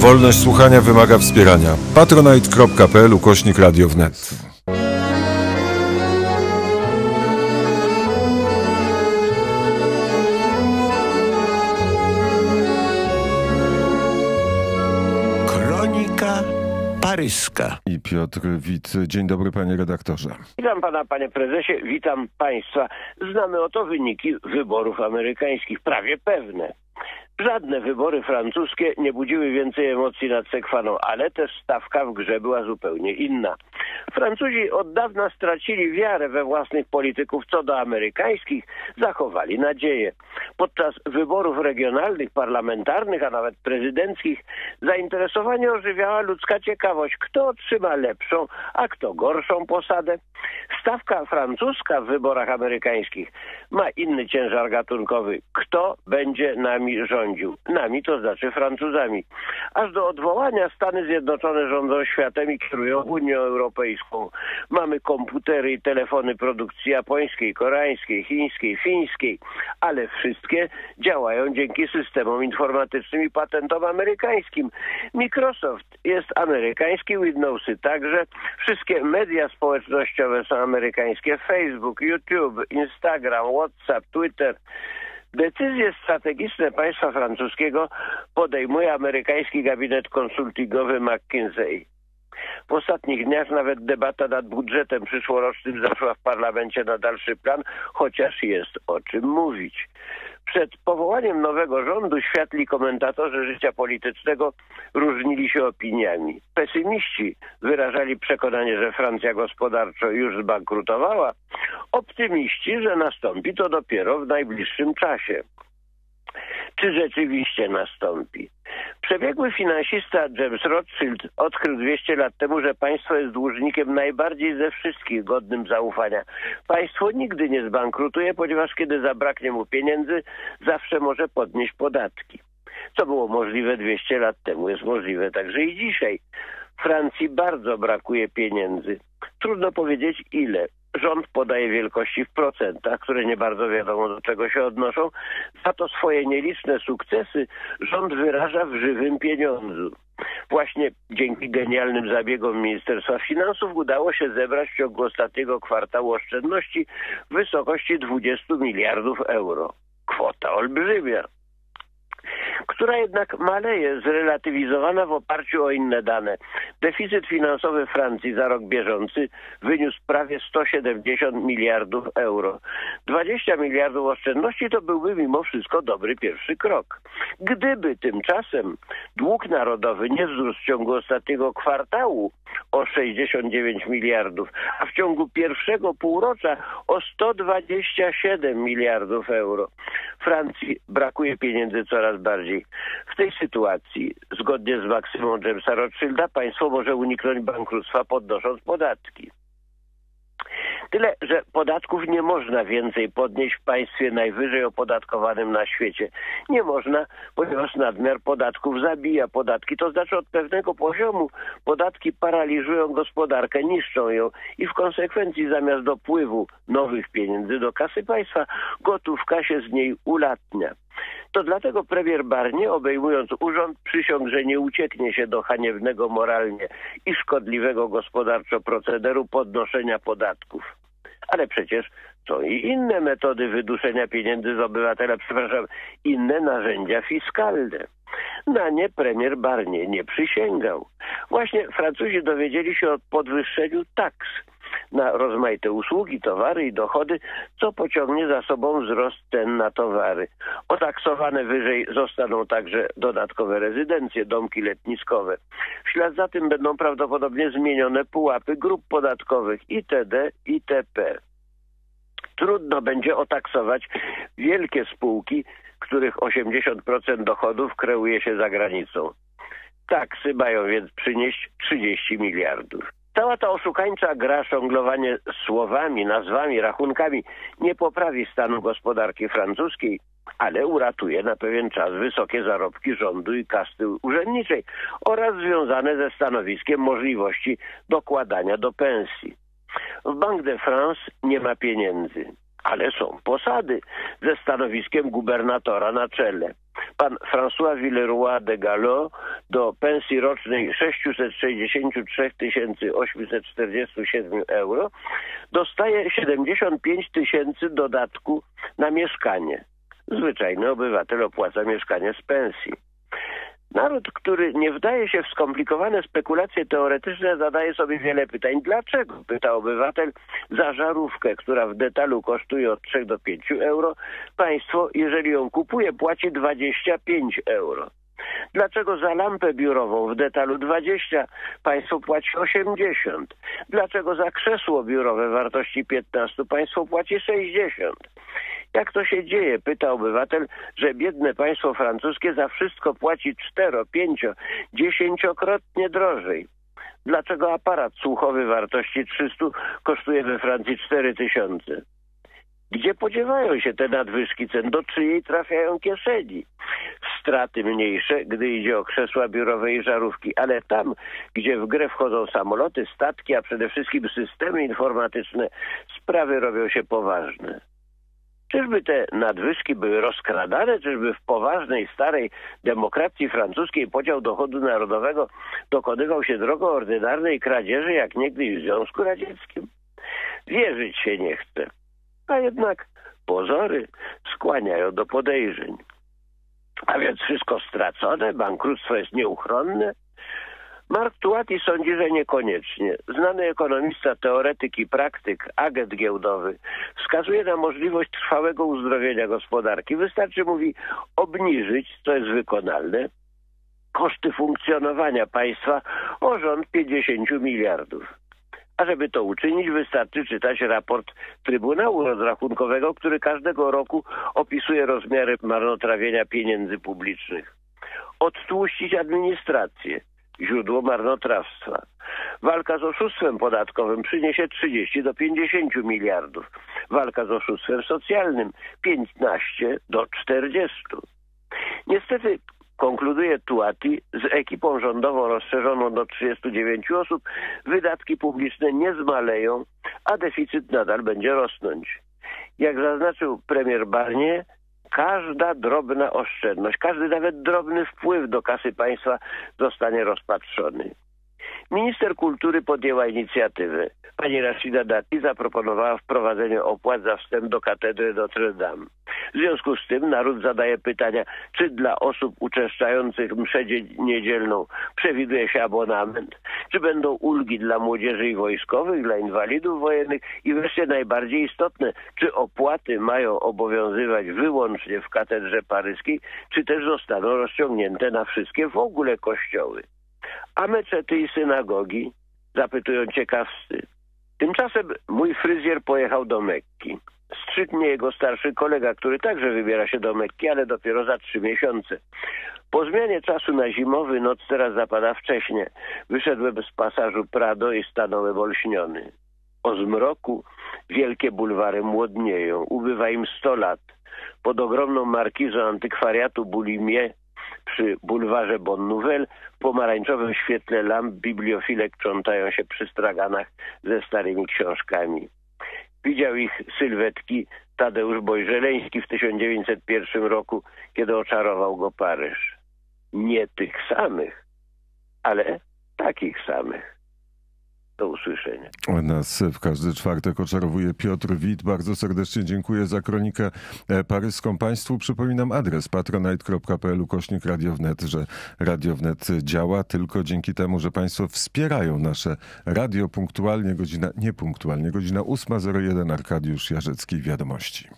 Wolność słuchania wymaga wspierania. patronite.pl ukośnik radio wnet. Kronika paryska. I Piotr Wit. Dzień dobry panie redaktorze. Witam pana, panie prezesie, witam państwa. Znamy oto wyniki wyborów amerykańskich, prawie pewne. Żadne wybory francuskie nie budziły więcej emocji nad Sekwaną, ale też stawka w grze była zupełnie inna. Francuzi od dawna stracili wiarę we własnych polityków, co do amerykańskich zachowali nadzieję. Podczas wyborów regionalnych, parlamentarnych, a nawet prezydenckich zainteresowanie ożywiała ludzka ciekawość, kto otrzyma lepszą, a kto gorszą posadę. Stawka francuska w wyborach amerykańskich ma inny ciężar gatunkowy. Kto będzie nami rządził? Nami to znaczy Francuzami. Aż do odwołania Stany Zjednoczone rządzą światem i kierują Unią Europejską. Mamy komputery i telefony produkcji japońskiej, koreańskiej, chińskiej, fińskiej, ale wszystkie działają dzięki systemom informatycznym i patentom amerykańskim. Microsoft jest amerykański, Windowsy także. Wszystkie media społecznościowe są amerykańskie. Facebook, YouTube, Instagram, WhatsApp, Twitter. Decyzje strategiczne państwa francuskiego podejmuje amerykański gabinet konsultingowy McKinsey. W ostatnich dniach nawet debata nad budżetem przyszłorocznym zaszła w parlamencie na dalszy plan, chociaż jest o czym mówić. Przed powołaniem nowego rządu światli komentatorzy życia politycznego różnili się opiniami. Pesymiści wyrażali przekonanie, że Francja gospodarczo już zbankrutowała, optymiści, że nastąpi to dopiero w najbliższym czasie. Czy rzeczywiście nastąpi? Przebiegły finansista James Rothschild odkrył 200 lat temu, że państwo jest dłużnikiem najbardziej ze wszystkich godnym zaufania. Państwo nigdy nie zbankrutuje, ponieważ kiedy zabraknie mu pieniędzy, zawsze może podnieść podatki. Co było możliwe 200 lat temu, jest możliwe także i dzisiaj. Francji bardzo brakuje pieniędzy. Trudno powiedzieć ile. Rząd podaje wielkości w procentach, które nie bardzo wiadomo do czego się odnoszą. Za to swoje nieliczne sukcesy rząd wyraża w żywym pieniądzu. Właśnie dzięki genialnym zabiegom Ministerstwa Finansów udało się zebrać w ciągu ostatniego kwartału oszczędności w wysokości 20 miliardów euro. Kwota olbrzymia która jednak maleje, zrelatywizowana w oparciu o inne dane. Deficyt finansowy Francji za rok bieżący wyniósł prawie 170 miliardów euro. 20 miliardów oszczędności to byłby mimo wszystko dobry pierwszy krok. Gdyby tymczasem dług narodowy nie wzrósł w ciągu ostatniego kwartału o 69 miliardów, a w ciągu pierwszego półrocza o 127 miliardów euro. Francji brakuje pieniędzy coraz bardziej. W tej sytuacji, zgodnie z maksymą Jamesa Rothschilda, państwo może uniknąć bankructwa podnosząc podatki. Tyle, że podatków nie można więcej podnieść w państwie najwyżej opodatkowanym na świecie. Nie można, ponieważ nadmiar podatków zabija podatki. To znaczy od pewnego poziomu podatki paraliżują gospodarkę, niszczą ją i w konsekwencji zamiast dopływu nowych pieniędzy do kasy państwa, gotówka się z niej ulatnia. To dlatego premier Barnier, obejmując urząd, przysiągł, że nie ucieknie się do haniebnego moralnie i szkodliwego gospodarczo procederu podnoszenia podatków. Ale przecież są i inne metody wyduszenia pieniędzy z obywatela, przepraszam, inne narzędzia fiskalne. Na nie premier Barnier nie przysięgał. Właśnie Francuzi dowiedzieli się o podwyższeniu taks na rozmaite usługi, towary i dochody, co pociągnie za sobą wzrost cen na towary. Otaksowane wyżej zostaną także dodatkowe rezydencje, domki letniskowe. W ślad za tym będą prawdopodobnie zmienione pułapy grup podatkowych itd. itp. Trudno będzie otaksować wielkie spółki, których 80% dochodów kreuje się za granicą. Taksy mają więc przynieść 30 miliardów. Cała ta oszukańcza gra, żonglowanie słowami, nazwami, rachunkami nie poprawi stanu gospodarki francuskiej, ale uratuje na pewien czas wysokie zarobki rządu i kasty urzędniczej oraz związane ze stanowiskiem możliwości dokładania do pensji. W Bank de France nie ma pieniędzy. ale są posady ze stanowiskiem gubernatora na czele. Pan François Villeroy de Gallo do pensji rocznej 663 847 euro dostaje 75 tysięcy dodatku na mieszkanie. Zwyczajny obywatel opłaca mieszkanie z pensji. Naród, który nie wdaje się w skomplikowane spekulacje teoretyczne, zadaje sobie wiele pytań. Dlaczego, pyta obywatel, za żarówkę, która w detalu kosztuje od 3 do 5 euro, państwo, jeżeli ją kupuje, płaci 25 euro? Dlaczego za lampę biurową w detalu 20 państwo płaci 80? Dlaczego za krzesło biurowe wartości 15 państwo płaci 60? Jak to się dzieje, pyta obywatel, że biedne państwo francuskie za wszystko płaci cztero, pięcio, dziesięciokrotnie drożej. Dlaczego aparat słuchowy wartości 300 kosztuje we Francji 4000? Gdzie podziewają się te nadwyżki cen? Do czyjej trafiają kieszeni? Straty mniejsze, gdy idzie o krzesła biurowe i żarówki, ale tam, gdzie w grę wchodzą samoloty, statki, a przede wszystkim systemy informatyczne, sprawy robią się poważne. Czyżby te nadwyżki były rozkradane? Czyżby w poważnej, starej demokracji francuskiej podział dochodu narodowego dokonywał się drogą ordynarnej kradzieży, jak niegdyś w Związku Radzieckim? Wierzyć się nie chce. A jednak pozory skłaniają do podejrzeń. A więc wszystko stracone, bankructwo jest nieuchronne? Mark Tuati sądzi, że niekoniecznie. Znany ekonomista, teoretyk i praktyk, agent giełdowy, wskazuje na możliwość trwałego uzdrowienia gospodarki. Wystarczy, mówi, obniżyć, to jest wykonalne, koszty funkcjonowania państwa o rząd 50 miliardów. A żeby to uczynić, wystarczy czytać raport Trybunału Rozrachunkowego, który każdego roku opisuje rozmiary marnotrawienia pieniędzy publicznych. Odtłuścić administrację, źródło marnotrawstwa. Walka z oszustwem podatkowym przyniesie 30 do 50 miliardów. Walka z oszustwem socjalnym 15 do 40. Niestety konkluduje Tuati, z ekipą rządową rozszerzoną do 39 osób, wydatki publiczne nie zmaleją, a deficyt nadal będzie rosnąć. Jak zaznaczył premier Barnier, każda drobna oszczędność, każdy nawet drobny wpływ do kasy państwa zostanie rozpatrzony. Minister kultury podjęła inicjatywę. Pani Rashida Dati zaproponowała wprowadzenie opłat za wstęp do katedry Notre Dame. W związku z tym naród zadaje pytania, czy dla osób uczęszczających mszę niedzielną przewiduje się abonament, czy będą ulgi dla młodzieży i wojskowych, dla inwalidów wojennych i wreszcie najbardziej istotne, czy opłaty mają obowiązywać wyłącznie w katedrze paryskiej, czy też zostaną rozciągnięte na wszystkie w ogóle kościoły. A meczety i synagogi? Zapytują ciekawscy. Tymczasem mój fryzjer pojechał do Mekki. Mnie jego starszy kolega, który także wybiera się do Mekki, ale dopiero za trzy miesiące. Po zmianie czasu na zimowy noc teraz zapada wcześnie. Wyszedłem z pasażu Prado i stanąłem olśniony. O zmroku wielkie bulwary młodnieją. Ubywa im sto lat. Pod ogromną markizą antykwariatu Bulimie przy bulwarze Bon w pomarańczowym świetle lamp bibliofile krzątają się przy straganach ze starymi książkami. Widział ich sylwetki Tadeusz Bojżeleński w 1901 roku, kiedy oczarował go Paryż. Nie tych samych, ale takich samych. Do usłyszenia. Nas w każdy czwartek oczarowuje Piotr Wit. Bardzo serdecznie dziękuję za kronikę e, paryską Państwu. Przypominam adres patronite.pl kośnik radiownet, że radiownet działa tylko dzięki temu, że Państwo wspierają nasze radio punktualnie, godzina niepunktualnie, godzina 8.01 Arkadiusz Jarzecki, Wiadomości.